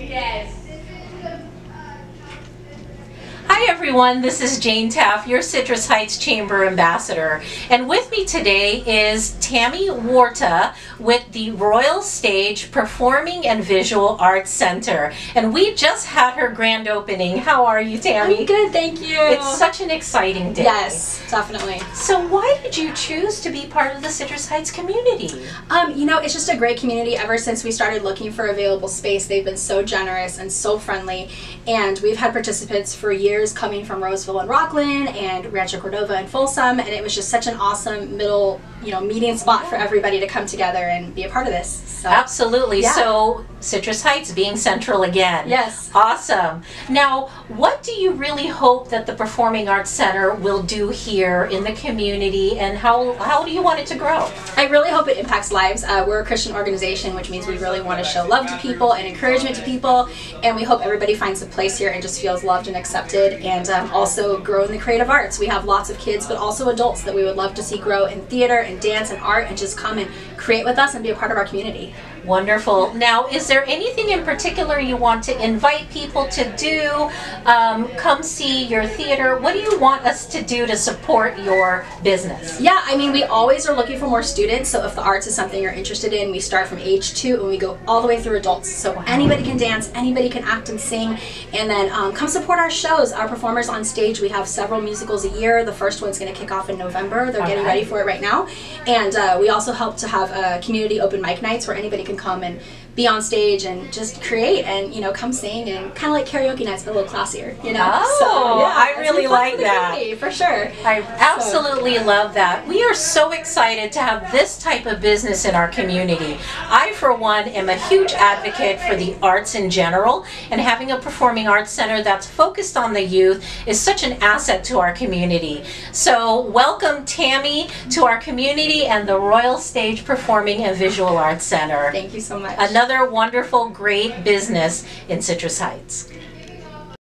Yes. Everyone, this is Jane Taff, your Citrus Heights Chamber Ambassador. And with me today is Tammy Warta with the Royal Stage Performing and Visual Arts Center. And we just had her grand opening. How are you, Tammy? I'm good, thank you. It's such an exciting day. yes, definitely. So why did you choose to be part of the Citrus Heights community? Um, you know, it's just a great community. Ever since we started looking for available space, they've been so generous and so friendly. And we've had participants for years coming from Roseville and Rocklin and Rancho Cordova and Folsom, and it was just such an awesome middle, you know, meeting spot for everybody to come together and be a part of this. So Absolutely. Yeah. So Citrus Heights being central again. Yes. Awesome. Now, what do you really hope that the Performing Arts Center will do here in the community and how, how do you want it to grow? I really hope it impacts lives. Uh, we're a Christian organization, which means we really want to show love to people and encouragement to people, and we hope everybody finds a place here and just feels loved and accepted, and um, also grow in the creative arts. We have lots of kids, but also adults that we would love to see grow in theater and dance and art, and just come and create with us and be a part of our community. Wonderful. Now, is there anything in particular you want to invite people to do? Um, come see your theater. What do you want us to do to support your business? Yeah, I mean, we always are looking for more students. So if the arts is something you're interested in, we start from age two and we go all the way through adults. So anybody can dance, anybody can act and sing, and then um, come support our shows. Our performers on stage. We have several musicals a year. The first one's going to kick off in November. They're getting ready for it right now, and uh, we also help to have uh, community open mic nights where anybody can come and be on stage and just create and you know come sing and kind of like karaoke nights but a little classier. You know. Oh, I really like that. community, for sure. I absolutely love that. We are so excited to have this type of business in our community. I, for one, am a huge advocate for the arts in general, and having a performing arts center that's focused on the youth is such an asset to our community. So, welcome Tammy to our community and the Royal Stage Performing and Visual Arts Center. Thank you so much. Another wonderful, great business in Citrus Heights.